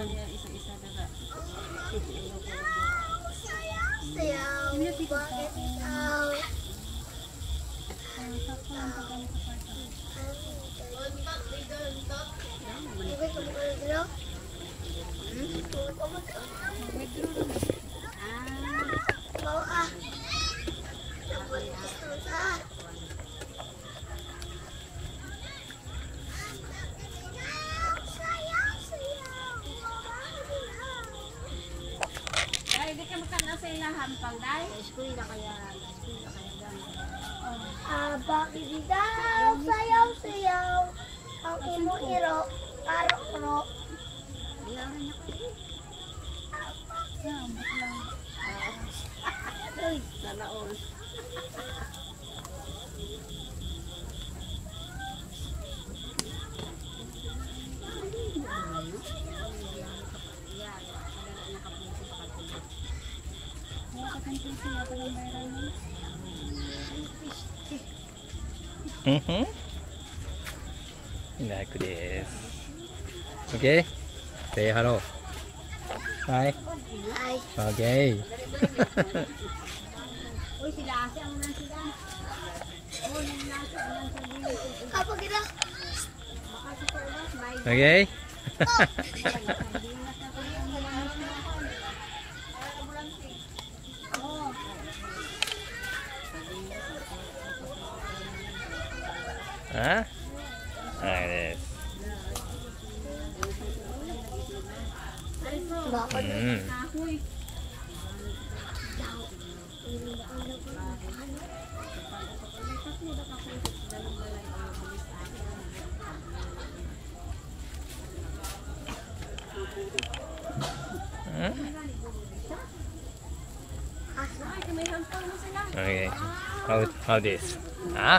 Thank you. sa ilahan panday? School kaya, school na kaya Ah, bakit daw sayaw-sayaw ang imo iro, karo-kro. Bilangan niya kayo. Aba, bakit lang. Ah, ay, sana all. うんふんラクです OK? Say hello Hi Hi OK オッケー Huh? this. Mm. Hmm? Okay. How how this? Huh?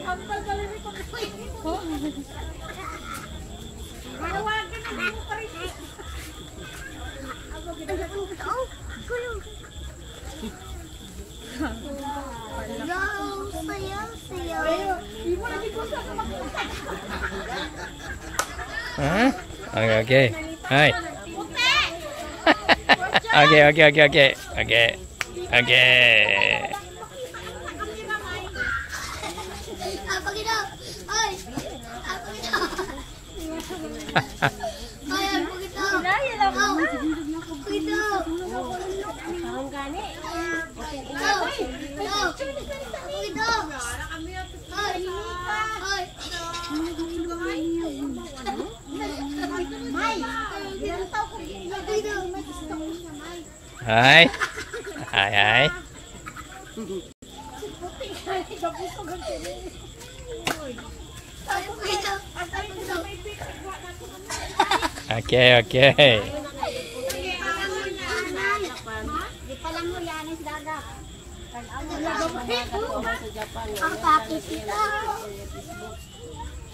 Hampal pala ni Pagkain. Manawagan na mo pa rin. Huh? Okay, okay. Hi. okay, okay, okay, okay. Okay. Okay. Oy! Oy! Hai. Hai hai. Okey okey. Ang pakit